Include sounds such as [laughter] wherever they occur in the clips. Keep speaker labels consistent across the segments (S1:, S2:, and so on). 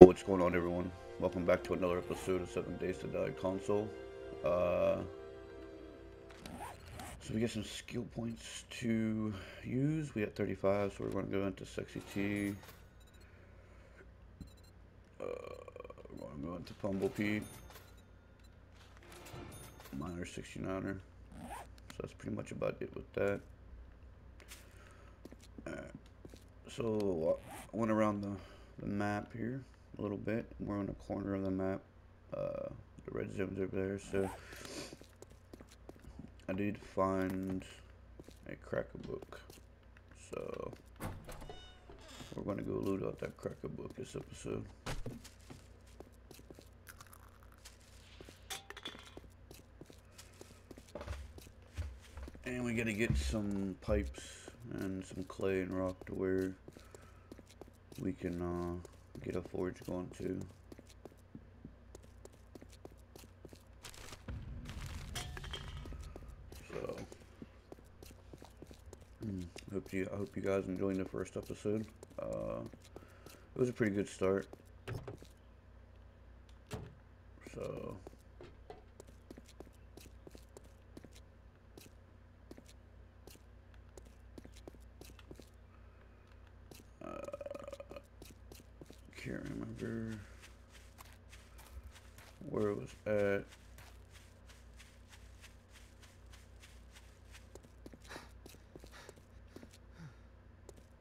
S1: What's going on everyone? Welcome back to another episode of 7 Days to Die console. Uh, so we get some skill points to use. We got 35, so we're going to go into Sexy T. Uh, we're going to go into Pummel Pete. Miner 69er. So that's pretty much about it with that. so I went around the, the map here a little bit. We're on the corner of the map. Uh, the red zone's over there. So I did find a Crack-a-Book. So we're to go loot out that Crack-a-Book this episode. And we gotta get some pipes and some clay and rock to where we can uh, get a forge going too. So, hmm, hope you I hope you guys enjoyed the first episode. Uh, it was a pretty good start. So. Can't remember where it was at.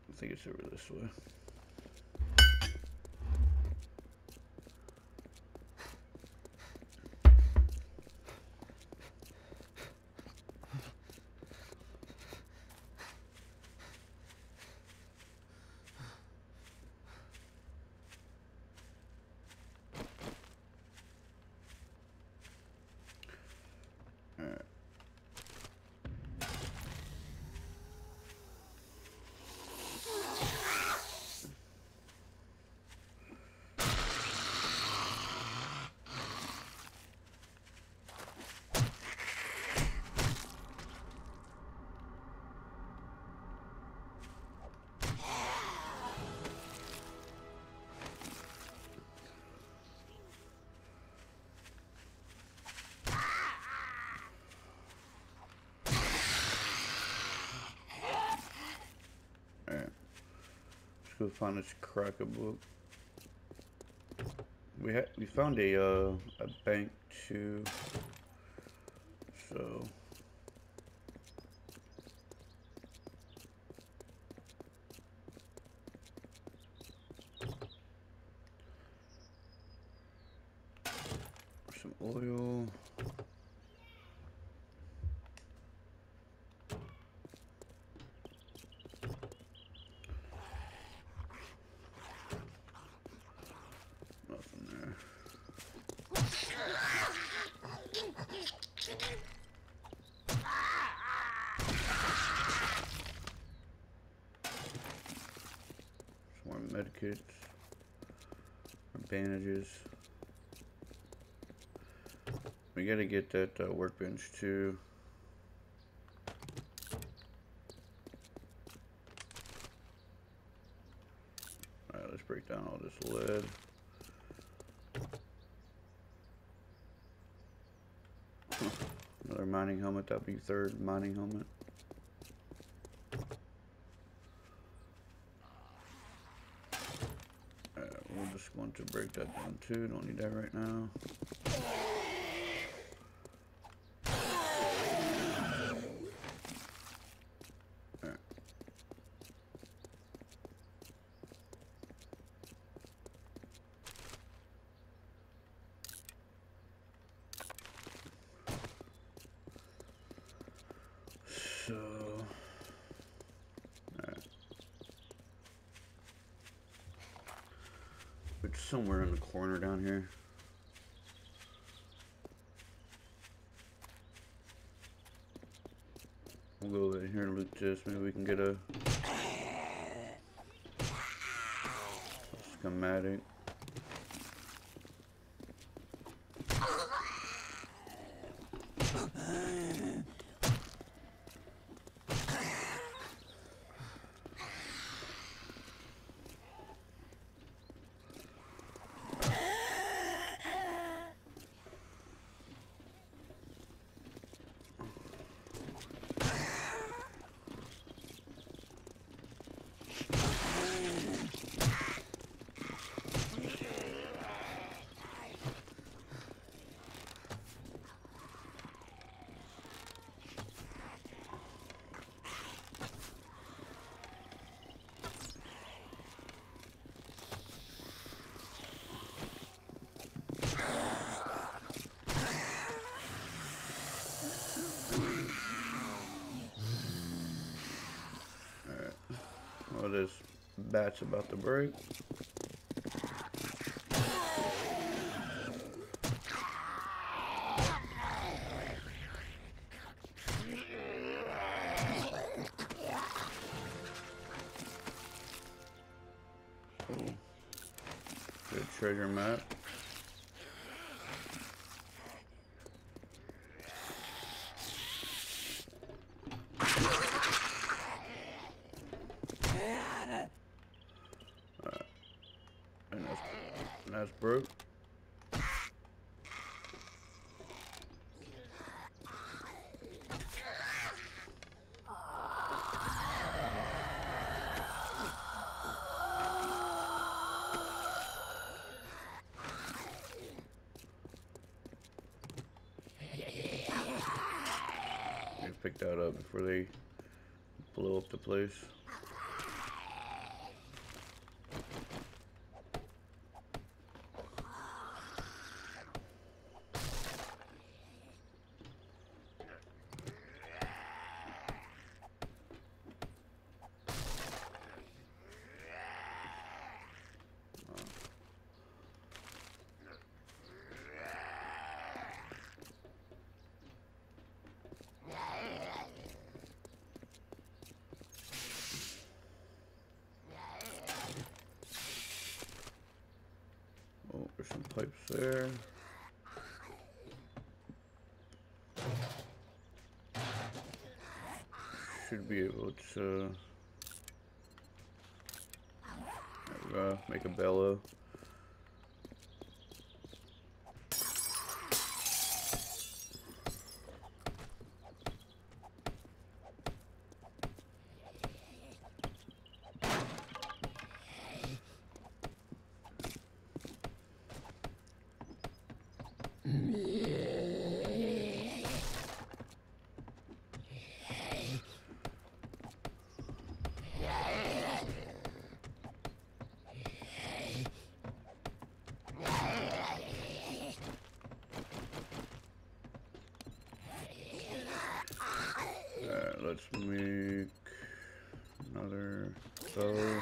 S1: I think it's over this way. Go find this Crack-a-Book. We had we found a uh, a bank too. So some oil. Medkits, bandages. We gotta get that uh, workbench too. Alright, let's break down all this lead. Another mining helmet, that'd be third mining helmet. want to break that down too. Don't need that right now. Somewhere in the corner down here. We'll go over here and loot this. Maybe we can get a schematic. This bat's about to break. And that's, and that's broke. Pick that up before they blow up the place. Oh, there's some pipes there. Should be able to uh, make a bellow. Let's make another bow.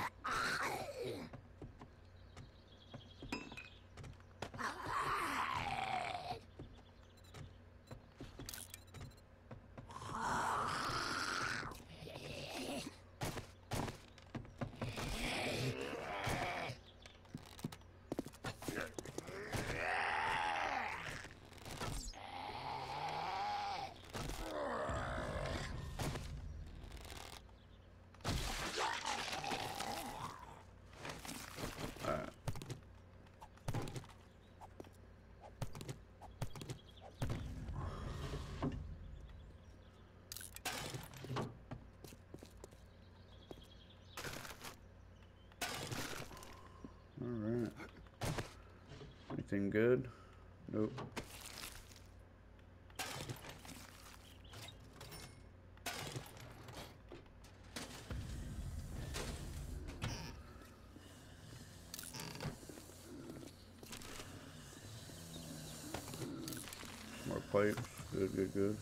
S1: Alright. Alright. Anything good? Nope. More pipes. Good, good, good.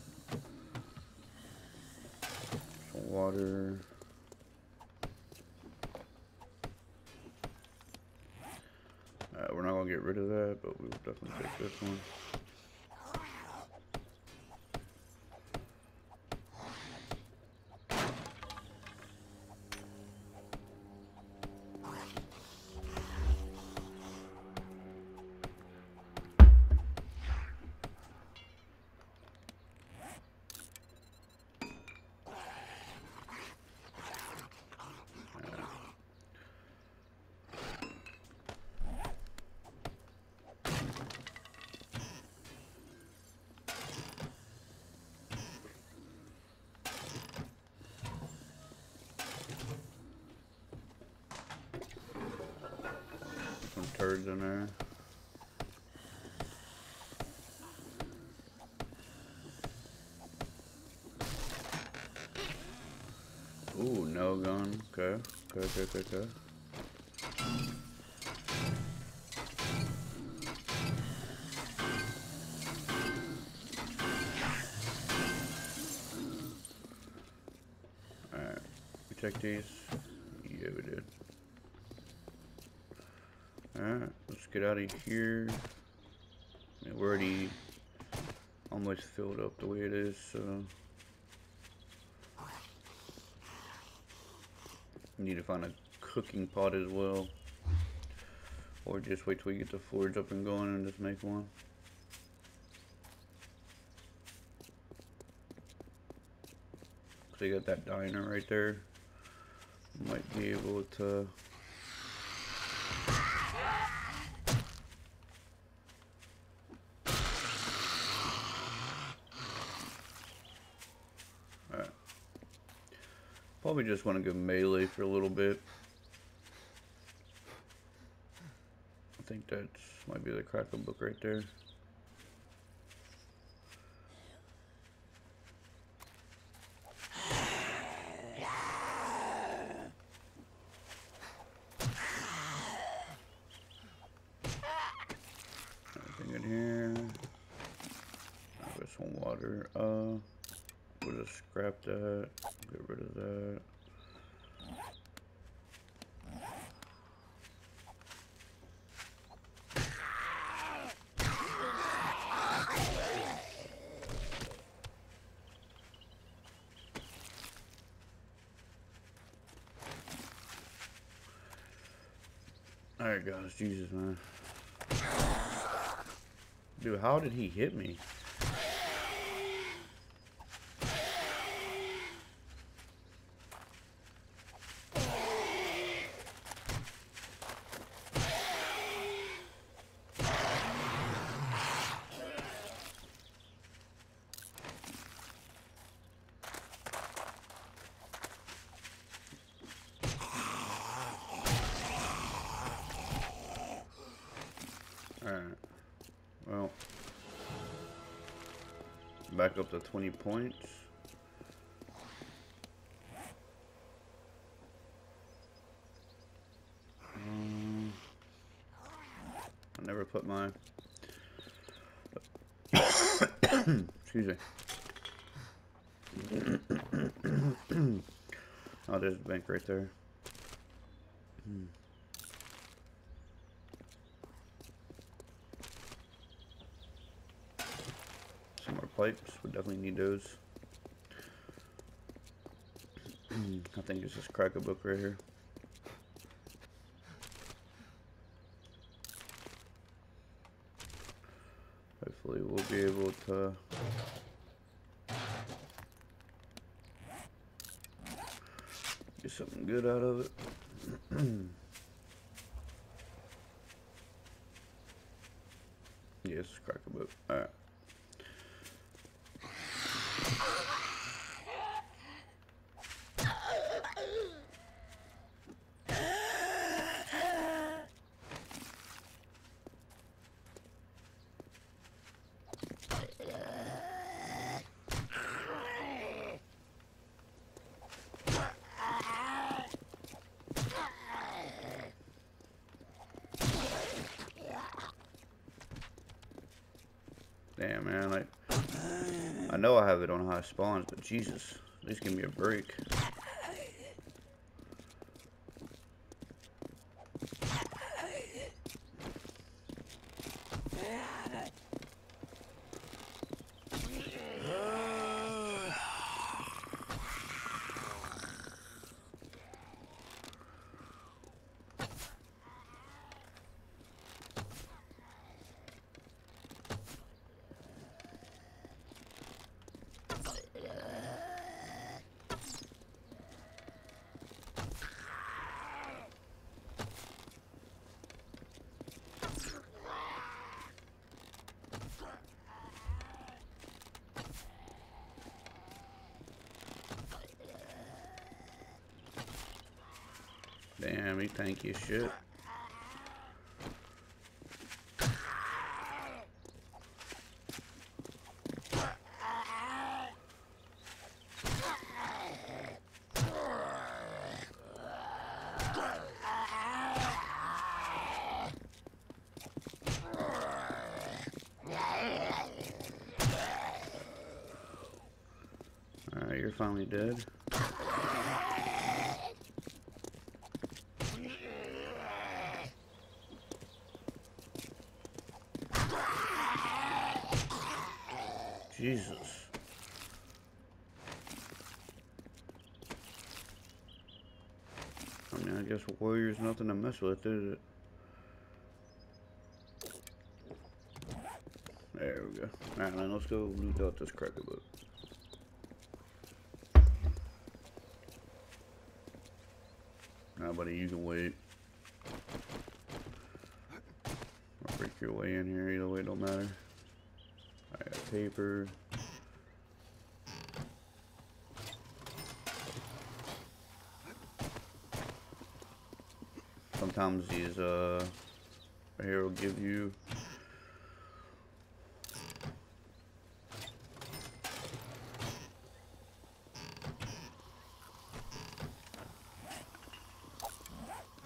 S1: Some water. Uh, we're not gonna get rid of that, but we'll definitely take this one. Turds in there. Ooh, no gun. Okay. Okay, okay, okay. Alright. We check these. Yeah. Yeah, we did. Alright, let's get out of here. We're already almost filled up the way it is, so... Need to find a cooking pot as well. Or just wait till we get the forge up and going and just make one. So you got that diner right there. Might be able to Probably just want to go melee for a little bit. I think that might be the Crack-a-Book right there. Anything in here? Got some water. Uh, we'll just scrap that. Get rid of that. Alright guys, Jesus man. Dude, how did he hit me? Back up to 20 points. Um, I never put my... [coughs] Excuse me. [coughs] oh, there's the bank right there. Hmm. Pipes. We definitely need those. [clears throat] I think it's just crack a book right here. Hopefully we'll be able to get something good out of it. [clears throat] yes, crack a book. Alright. Damn, man, like, I know I have it on high spawns, but Jesus, at least give me a break. Damn, he tanky as shit. Alright, you're finally dead. Jesus. I mean, I guess Warrior's nothing to mess with, is it? There we go. Alright, man, let's go loot out this Crack-a-Book. Nah, buddy, you can wait. I'll break your way in here, either way, don't matter. I got paper. Sometimes these, uh, here will give you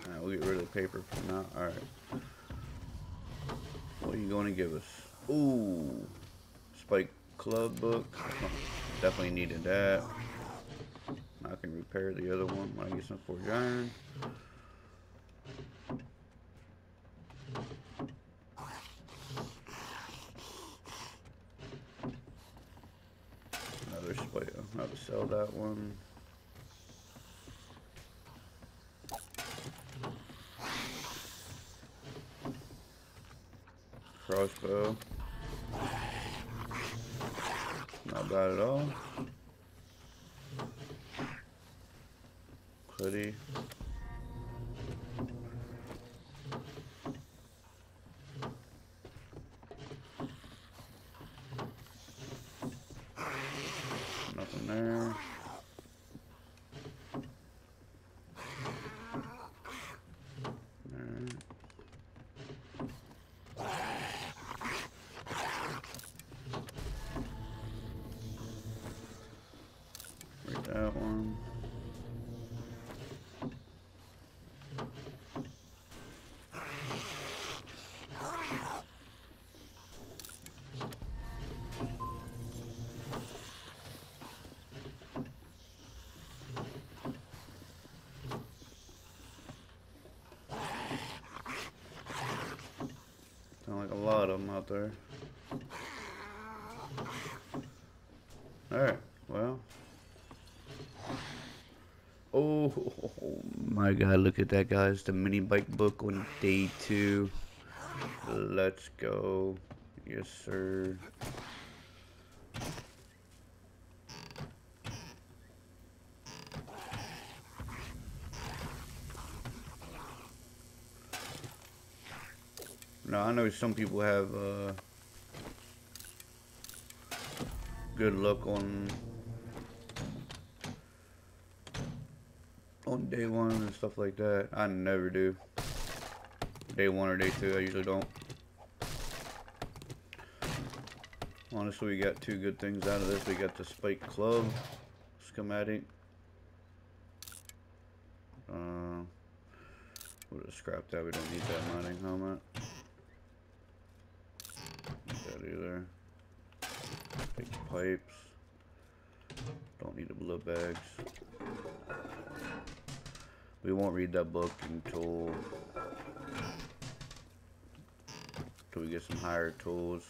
S1: Alright, we'll get rid of the paper for now. Alright. What are you going to give us? Ooh. Spike Club book. Definitely needed that. I can repair the other one when I get some forged iron. Another spike. I'll have to sell that one. Crossbow. Not bad at all. Hoodie. Nothing there. There. Read that one. Sound like a lot of them out there. Alright, well. Oh, my god, look at that, guys. The mini bike book on day two. Let's go. Yes, sir. Now, I know some people have uh, good luck on on day one and stuff like that. I never do. Day one or day two, I usually don't. Honestly, we got two good things out of this. We got the Spike Club schematic. Uh, we'll just scrap that. We don't need that mining helmet. Either. Take the pipes. Don't need the blood bags. We won't read that book until until we get some higher tools.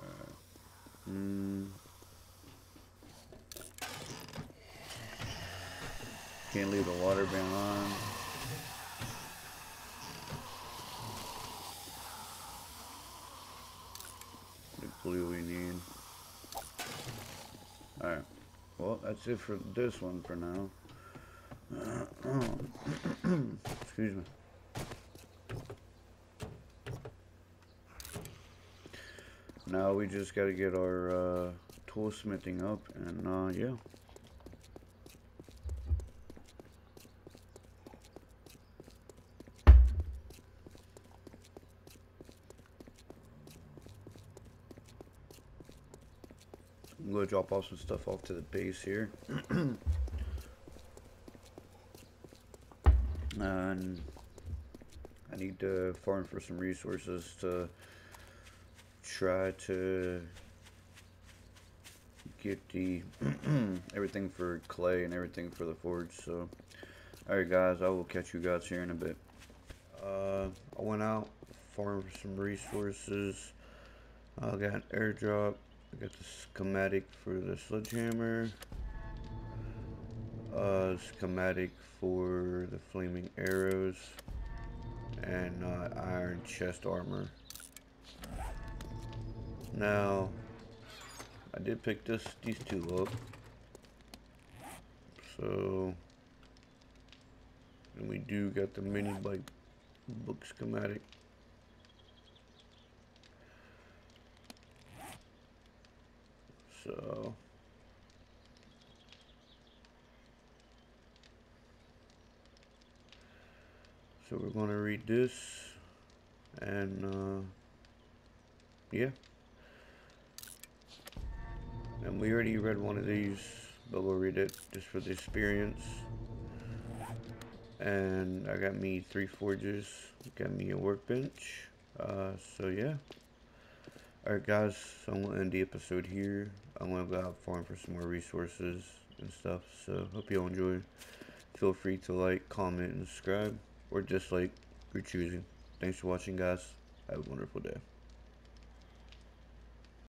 S1: Alright. Hmm. Can't leave the water ban on. The glue we need. Alright. Well, that's it for this one for now. [clears throat] Excuse me. Now we just got to get our uh, tool smithing up, and uh, yeah. To drop off some stuff off to the base here. [clears throat] and I need to farm for some resources to try to get the [clears throat] everything for clay and everything for the forge so alright guys I will catch you guys here in a bit uh, I went out farmed some resources I got an airdrop. I got the schematic for the sledgehammer. Uh, schematic for the flaming arrows. And uh, iron chest armor. Now, I did pick this these two up. So, and we do got the mini bike book schematic. So, so we're going to read this and uh, yeah. And we already read one of these, but we'll read it just for the experience. And I got me three forges, got me a workbench. Uh, so yeah. Alright guys, so I'm going to end the episode here. I'm going to go out farm for some more resources and stuff. So hope you all enjoyed. Feel free to like, comment, and subscribe. Or dislike, your choosing. Thanks for watching guys. Have a wonderful day.